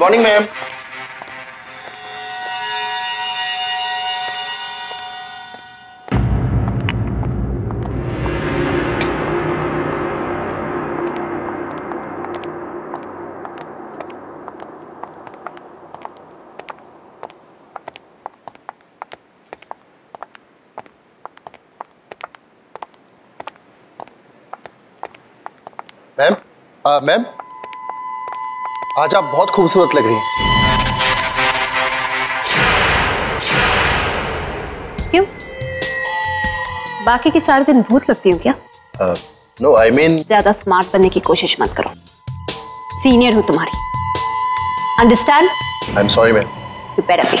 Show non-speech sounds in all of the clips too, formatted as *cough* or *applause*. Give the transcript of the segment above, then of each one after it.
Morning ma'am ma'am आ, ma'am आज आप बहुत खूबसूरत लग रही हैं। क्यों? बाकी के सारे दिन भूत लगती हूँ क्या? नो आई मीन ज़्यादा स्मार्ट बनने की कोशिश मत करो। सीनियर हूँ तुम्हारी। Understand I am sorry ma'am you better be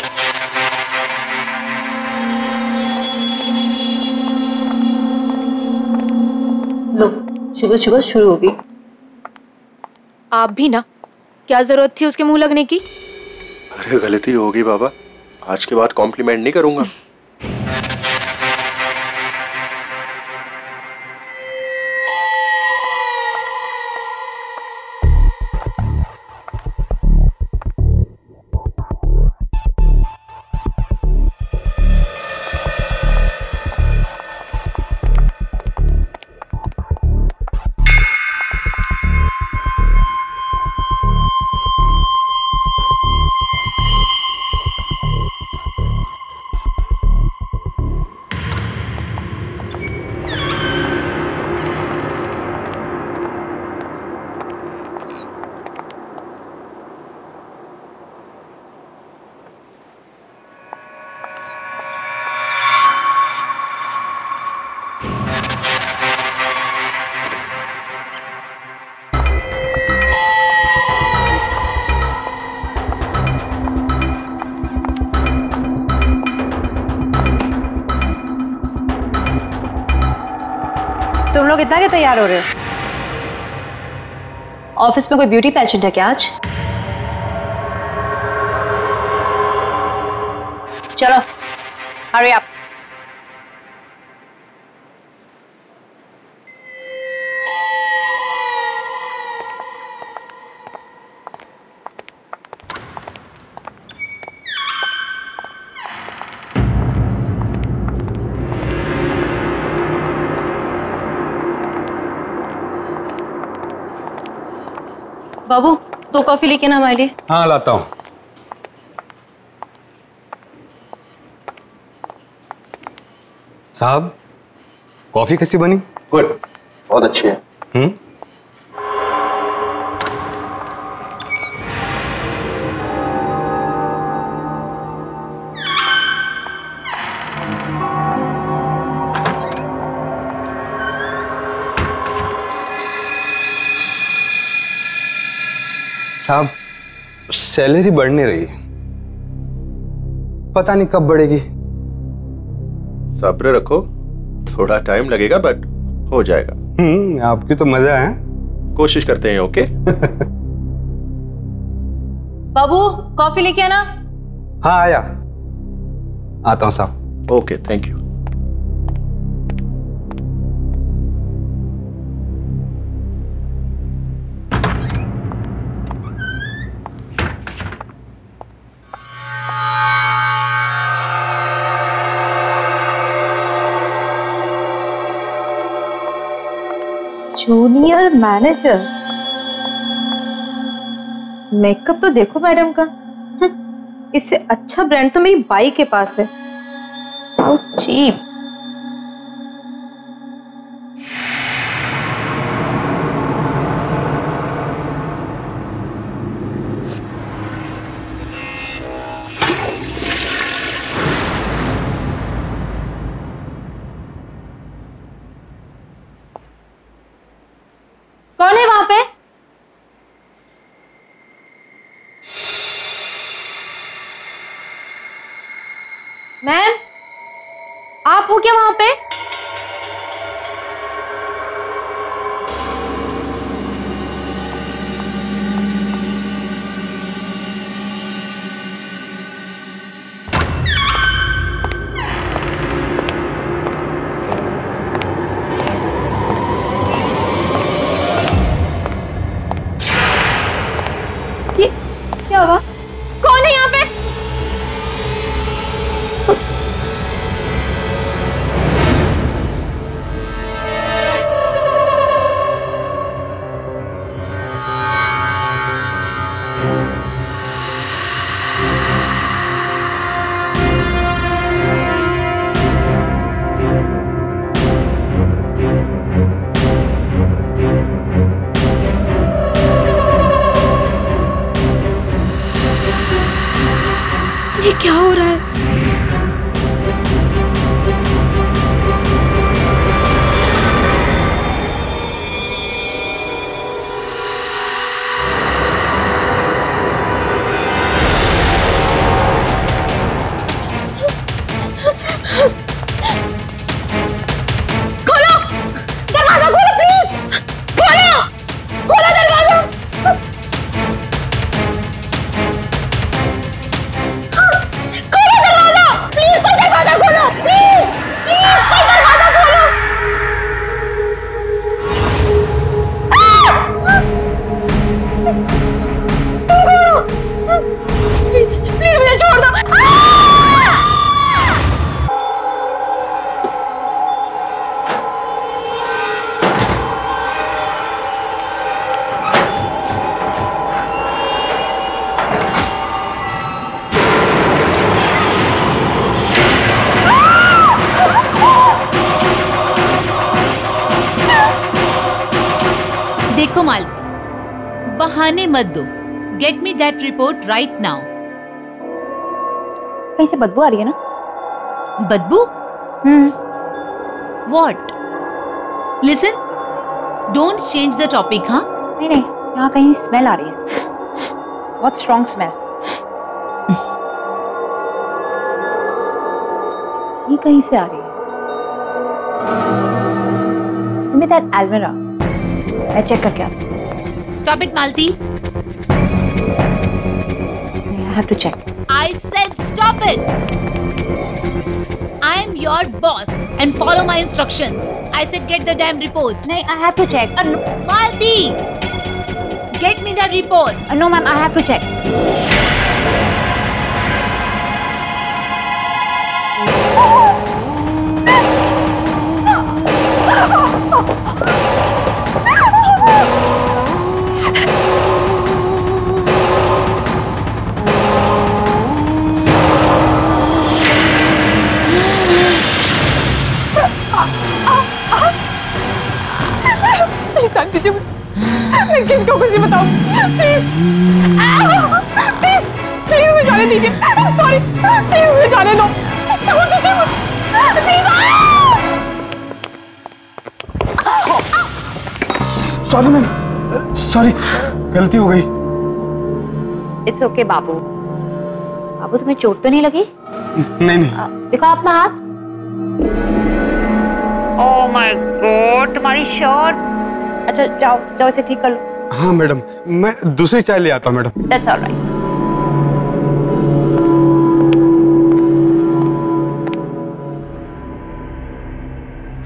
low सुबह सुबह शुरू होगी। आप भी ना क्या ज़रूरत थी उसके मुँह लगने की? अरे, गलती होगी बाबा। आज के बाद कॉम्प्लीमेंट नहीं करूँगा। लोग इतना क्या तैयार हो रहे हो? ऑफ़िस में कोई ब्यूटी पैचेंट है क्या आज? चलो अरे आप बाबू दो कॉफ़ी लेके ना हमारे लिए। हाँ लाता हूँ। साहब कॉफ़ी कैसी बनी? गुड बहुत अच्छी है। हम्म? साहब सैलरी बढ़ नहीं रही। पता नहीं कब बढ़ेगी। सब्र रखो थोड़ा टाइम लगेगा बट हो जाएगा। हम्म आपकी तो मज़ा है। कोशिश करते हैं ओके *laughs* बाबू कॉफ़ी लेके आना। हाँ आया। आता हूँ साहब। Okay thank you junior manager makeup तो देखो मैडम का। हम्म, इससे अच्छा ब्रांड तो मेरी बाई के पास है। चीप क्या वहाँ पे? क्या हो रहा है? देखो बहाने मत दो। Get me that report right now कहीं से बदबू आ रही है ना? बदबू? हम्म। What listen don't change the topic हाँ? नहीं नहीं यहाँ कहीं स्मेल आ रही है। बहुत स्ट्रॉन्ग स्मेल ये कहीं से आ रही है? Give me that almirah. मैं चेक करके आती Malti stop it I am your boss and follow my instruction I said get the damn report नहीं I have to check Malti get me the report no ma'am I have to check sorry ma'am sorry गलती हो गई। It's okay बाबू। बाबू तुम्हें चोट तो नहीं लगी? नहीं नहीं। आ, दिखाओ अपना हाथ। ओह माय गॉड तुम्हारी शर्ट अच्छा जाओ जाओ इसे ठीक कर लो। हाँ मैडम। मैं दूसरी चाय ले आता हूँ मैडम। दैट्स ऑलराइट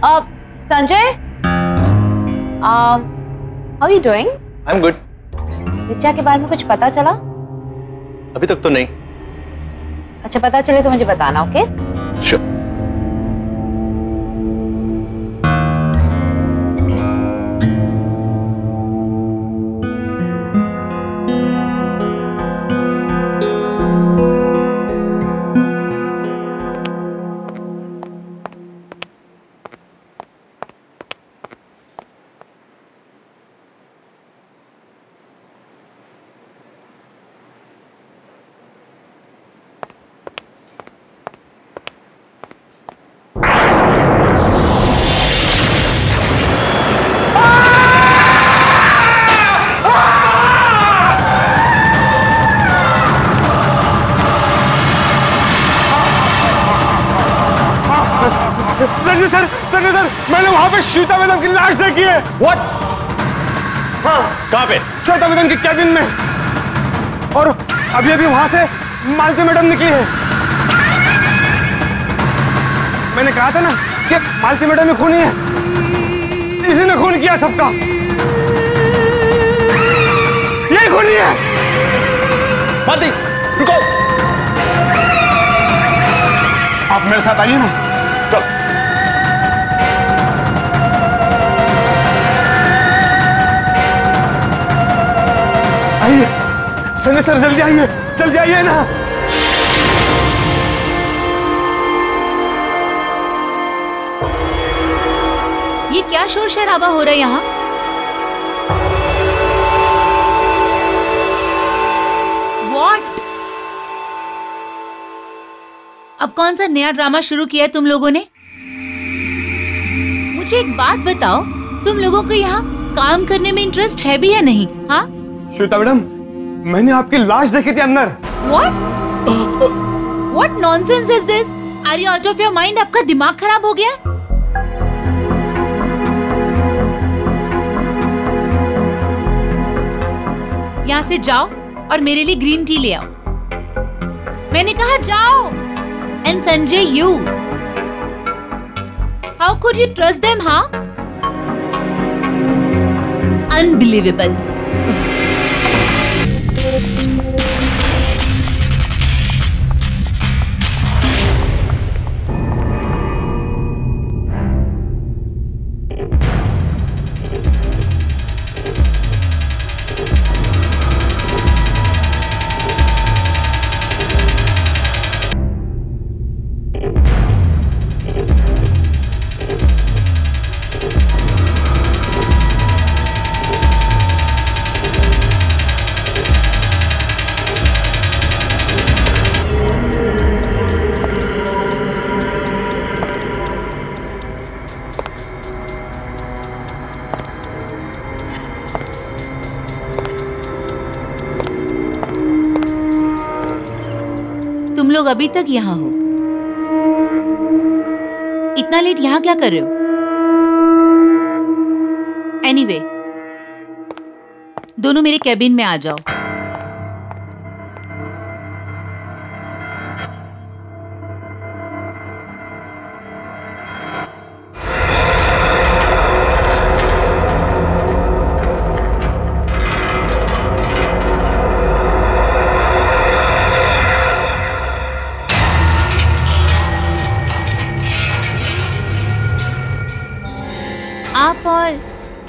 अब Sanjay? How are you doing? I'm good. Richa के बारे में कुछ पता चला? अभी तक तो नहीं। अच्छा पता चले तो मुझे बताना ओके श्योर लाश देखी है व्हाट हाँ। कहाँ पे? श्वेता की कैबिन में? और अभी अभी वहाँ से मालती मैडम निकली है। मैंने कहा था ना कि मालती मैडम में खूनी है। इसी ने खून किया सबका। यही खूनी है। मालती रुको। आप मेरे साथ आइए ना। संजय सर जल्दी आइए जल्दी आइए ना। ये क्या शोर शराबा हो रहा है यहाँ? What? अब कौन सा नया ड्रामा शुरू किया है तुम लोगों ने? मुझे एक बात बताओ तुम लोगों को यहाँ काम करने में इंटरेस्ट है भी या नहीं हाँ? श्वेता मैडम मैंने आपकी लाश देखी थी अंदर What? What nonsense is this? Are you out of your mind? आपका दिमाग खराब हो गया यहाँ से जाओ और मेरे लिए ग्रीन टी ले आओ मैंने कहा, जाओ and Sanjay you how could you trust them हाँ अनबिलीवेबल लोग अभी तक यहाँ हो। इतना लेट यहाँ क्या कर रहे हो? एनीवे anyway, दोनों मेरे कैबिन में आ जाओ।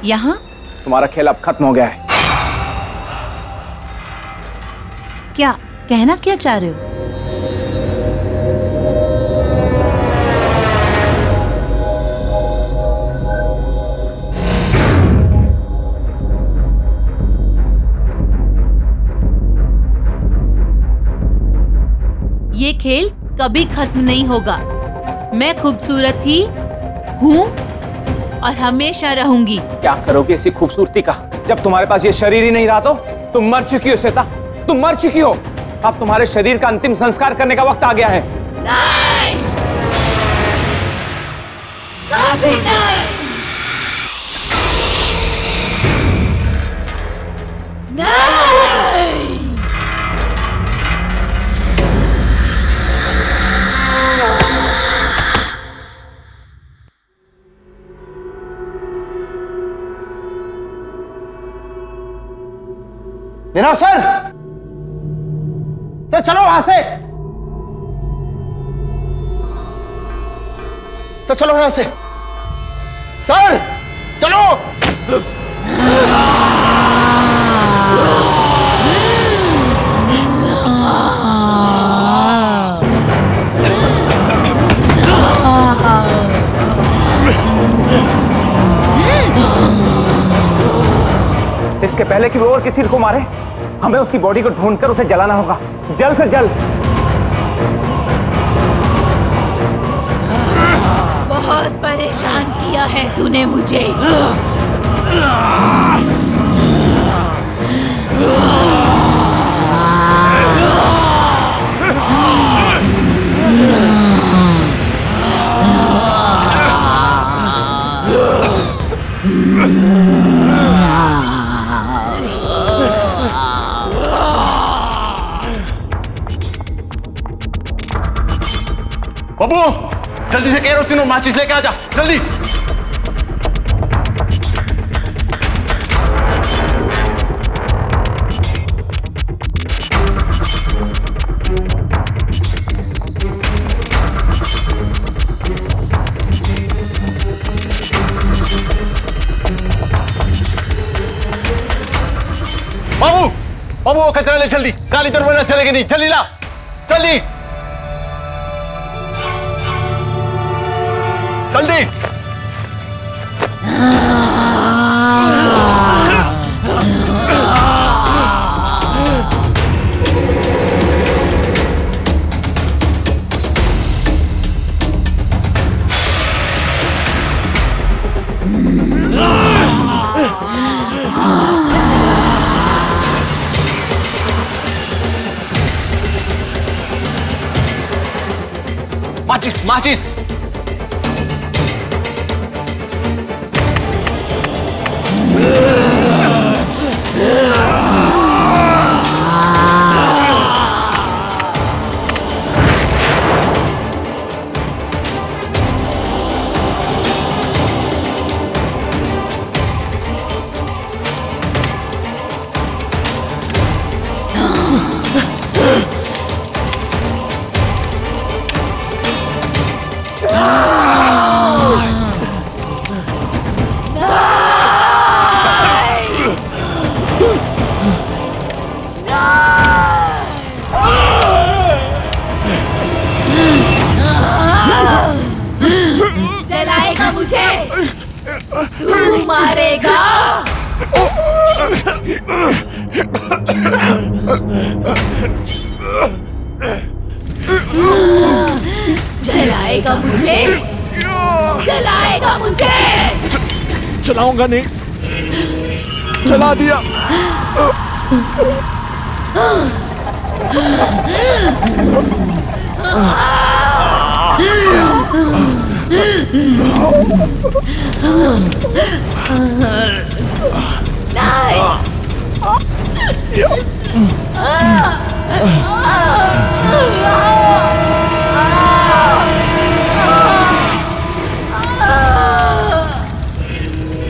यहाँ? तुम्हारा खेल अब खत्म हो गया है। क्या कहना क्या चाह रहे हो? ये खेल कभी खत्म नहीं होगा। मैं खूबसूरत ही हूँ और हमेशा रहूँगी। क्या करोगे इसी खूबसूरती का? जब तुम्हारे पास ये शरीर ही नहीं रहा तो? तुम मर चुकी हो श्वेता। तुम मर चुकी हो। अब तुम्हारे शरीर का अंतिम संस्कार करने का वक्त आ गया है। मीना सर। सर चलो वहाँ से। सर चलो यहाँ से। सर चलो। इसके पहले कि वो और किसी को मारे हमें उसकी बॉडी को ढूंढकर उसे जलाना होगा जल्द से जल्द बहुत परेशान किया है तूने मुझे बबू केरोसिन और माचिस लेके आ जा जल्दी बाबू बाबू कचरा ले जल्दी गाली दरवाज़ा चलेगी नहीं जल्दी ला जल्दी जल्दी माचिस माचिस। मारेगा। जलाएगा मुझे। जलाएगा मुझे। चलाऊँगा नहीं। चला दिया। 나이!